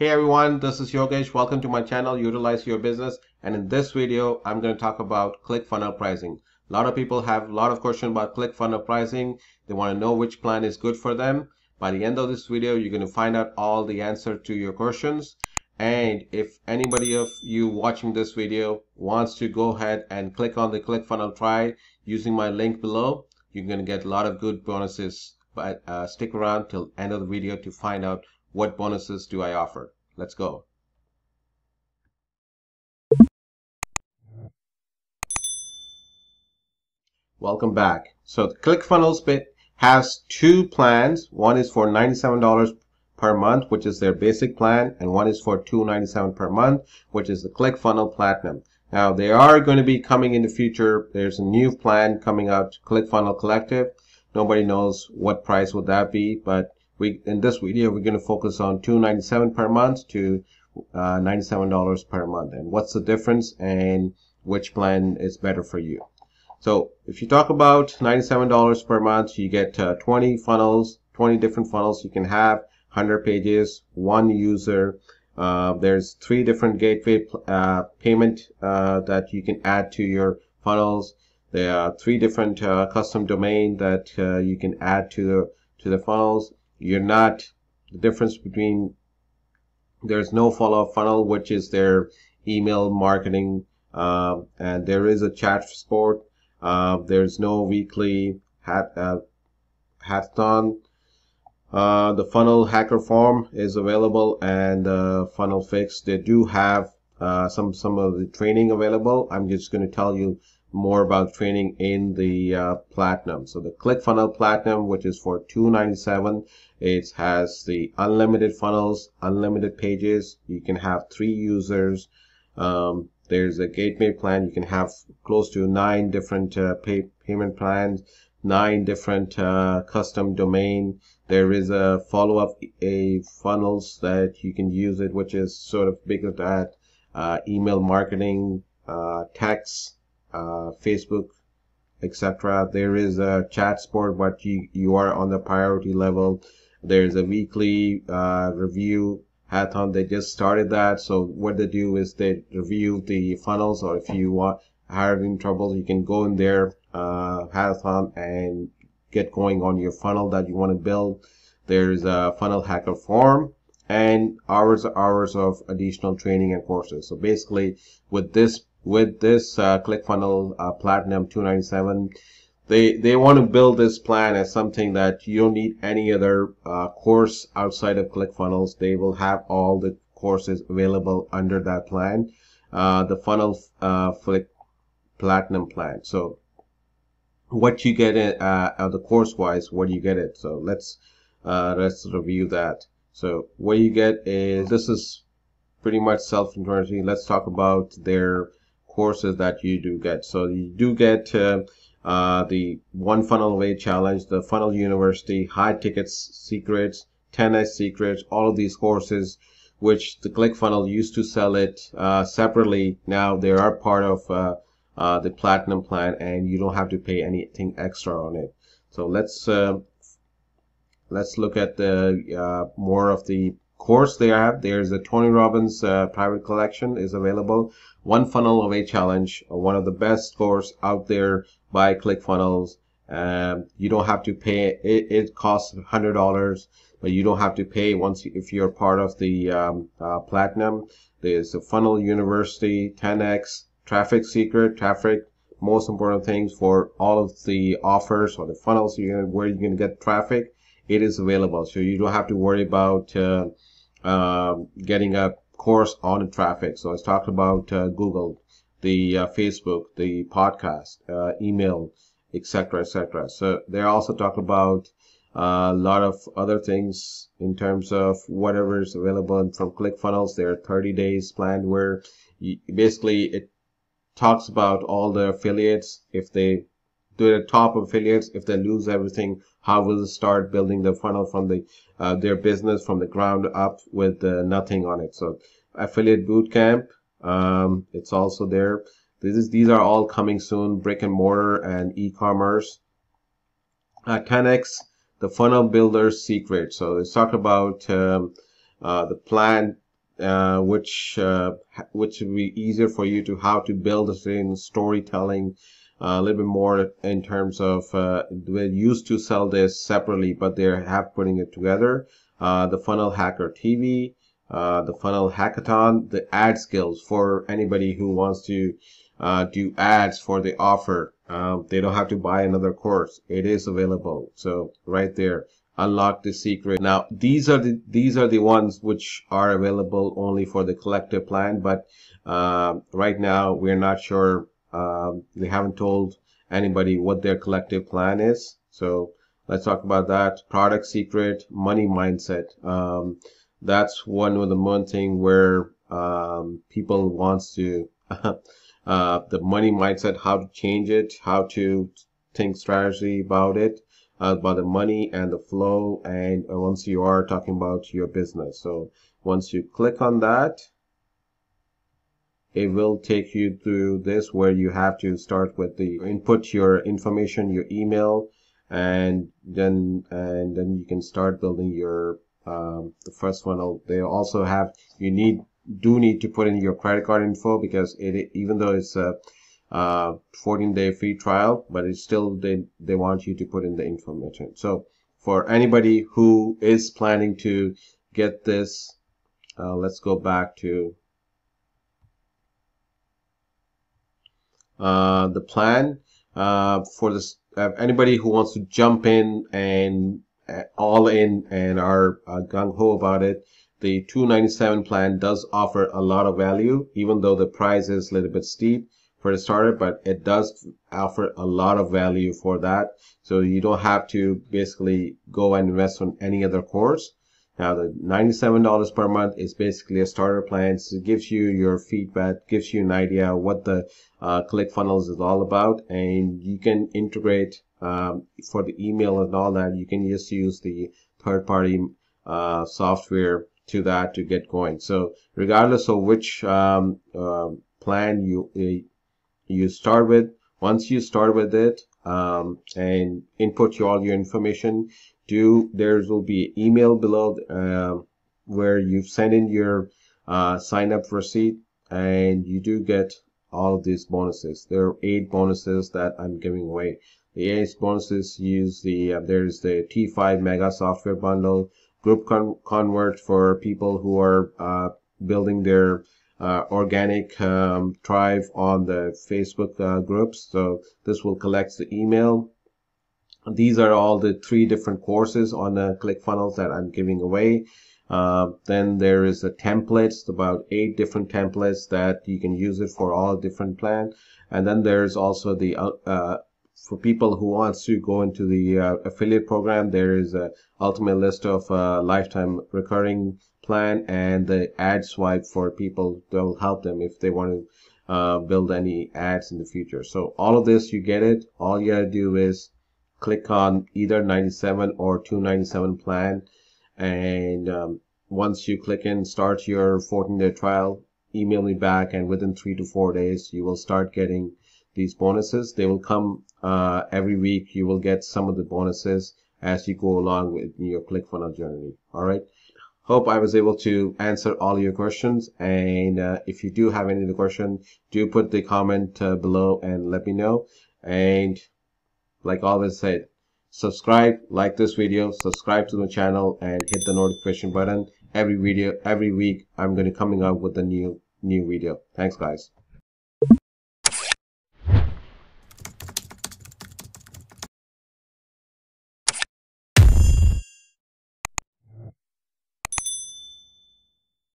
Hey everyone, this is Yogesh. Welcome to my channel, Utilize Your Business. And in this video, I'm going to talk about ClickFunnels pricing. A lot of people have a lot of questions about ClickFunnels pricing. They want to know which plan is good for them. By the end of this video, you're going to find out all the answer to your questions. And if anybody of you watching this video wants to go ahead and click on the ClickFunnels try using my link below, you're going to get a lot of good bonuses. But uh, stick around till end of the video to find out what bonuses do I offer? Let's go. Welcome back. So the ClickFunnels bit has two plans. One is for $97 per month, which is their basic plan, and one is for 297 per month, which is the ClickFunnels Platinum. Now they are going to be coming in the future. There's a new plan coming out, ClickFunnels Collective. Nobody knows what price would that be, but we in this video we're going to focus on 297 per month to uh, $97 per month. And what's the difference and which plan is better for you? So if you talk about $97 per month you get uh, 20 funnels 20 different funnels. You can have 100 pages one user. Uh, there's three different gateway uh, payment uh, that you can add to your funnels. There are three different uh, custom domain that you can add to the to the funnels you're not the difference between there's no follow-up funnel which is their email marketing uh, and there is a chat support uh, there's no weekly hat uh, hackathon. Uh, the funnel hacker form is available and uh, funnel fix. They do have uh, some some of the training available. I'm just going to tell you more about training in the uh, platinum so the clickfunnels platinum which is for 297 it has the unlimited funnels, unlimited pages. You can have three users. Um, there's a gateway plan. You can have close to nine different uh, pay payment plans, nine different uh, custom domain. There is a follow-up a funnels that you can use it, which is sort of bigger that uh, email marketing, uh, text, Facebook, etc. There is a chat support, but you you are on the priority level. There's a weekly uh, review hackathon. They just started that. So what they do is they review the funnels, or if you want having trouble, you can go in there uh, hackathon and get going on your funnel that you want to build. There's a funnel hacker forum and hours hours of additional training and courses. So basically, with this with this uh, ClickFunnels uh, Platinum 297 they they want to build this plan as something that you don't need any other uh, course outside of ClickFunnels. They will have all the courses available under that plan, uh, the funnel uh, Flick Platinum plan. So what you get it uh, the course wise, what do you get it? So let's uh, let's review that. So what you get is this is pretty much self-explanatory. Let's talk about their courses that you do get. So you do get uh, uh, the One Funnel Away Challenge, the Funnel University, High Tickets Secrets, 10x Secrets, all of these courses, which the ClickFunnels used to sell it uh, separately. Now they are part of uh, uh, the Platinum plan, and you don't have to pay anything extra on it. So let's uh, let's look at the more of the course they have. There's a Tony Robbins uh, private collection is available. One Funnel Away Challenge, one of the best course out there by ClickFunnels. Um, you don't have to pay. It, it costs hundred dollars, but you don't have to pay once if you're part of the um, uh, platinum. There's a Funnel University, 10x, Traffic Secret, Traffic. Most important things for all of the offers or the funnels you're gonna, where you're to get traffic. It is available, so you don't have to worry about uh, uh, getting a course on the traffic. So I talked about uh, Google, the uh, Facebook, the podcast, uh, email, etc., etc. So they also talk about uh, a lot of other things in terms of whatever is available And from ClickFunnels. There are 30 days planned where you, basically it talks about all the affiliates if they do the top affiliates if they lose everything how will they start building the funnel from the uh, their business from the ground up with uh, nothing on it so affiliate bootcamp um, it's also there. This is, these are all coming soon, brick and mortar and e-commerce. Uh, 10x, the funnel builder secret. So let's talk about um, uh, the plan uh, which uh, which would be easier for you to how to build certain storytelling a little bit more in terms of uh, they used to sell this separately, but they're have putting it together. Uh, the Funnel Hacker TV, uh, the Funnel Hackathon, the ad skills for anybody who wants to uh, do ads for the offer. Um, they don't have to buy another course. It is available. So right there, unlock the secret. Now these are the these are the ones which are available only for the collective plan. But uh, right now we're not sure. Um, they haven't told anybody what their collective plan is. So let's talk about that. Product secret, money mindset. Um, that's one of the one thing where um, people wants to uh, the money mindset, how to change it, how to think strategy about it, uh, about the money and the flow. And once you are talking about your business. So once you click on that, it will take you through this where you have to start with the input your information, your email, and then and then you can start building your um, the first one. They also have you need do need to put in your credit card info because it even though it's a uh, 14 day free trial, but it's still they they want you to put in the information. So for anybody who is planning to get this, uh, let's go back to the plan uh, for this. Uh, anybody who wants to jump in and uh, all in and are uh, gung ho about it, the 297 plan does offer a lot of value, even though the price is a little bit steep for the starter, but it does offer a lot of value for that. So you don't have to basically go and invest on any other course. Now the $97 per month is basically a starter plan. So it gives you your feedback, gives you an idea what the uh, ClickFunnels is all about, and you can integrate um, for the email and all that. You can just use the third-party uh, software to that to get going. So regardless of which um, uh, plan you you start with, once you start with it um, and input all your information, do there will be email below uh, where you send in your uh, sign up receipt and you do get all these bonuses. There are eight bonuses that I'm giving away. The eight bonuses use the uh, there's the T5 Mega Software Bundle, group con- convert for people who are uh, building their uh, organic um, tribe on the Facebook uh, groups. So this will collect the email. These are all the three different courses on the ClickFunnels that I'm giving away. Uh, then there is a templates, about eight different templates that you can use it for all different plan. And then there's also the uh, uh for people who wants to go into the uh, affiliate program, there is a ultimate list of uh, lifetime recurring plan and the ad swipe for people that will help them if they want to uh, build any ads in the future. So all of this, you get it. All you gotta do is click on either 97 or 297 plan. And um, once you click in, start your 14 day trial, email me back. And within three to four days, you will start getting these bonuses. They will come uh, every week. You will get some of the bonuses as you go along with your ClickFunnels journey. All right. Hope I was able to answer all your questions. And uh, if you do have any other question, do put the comment uh, below and let me know. And like always said, subscribe, like this video, subscribe to the channel, and hit the notification button. Every video, every week, I'm going to coming up with a new new video. Thanks, guys.